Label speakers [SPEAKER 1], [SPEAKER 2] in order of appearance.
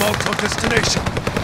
[SPEAKER 1] marked our destination.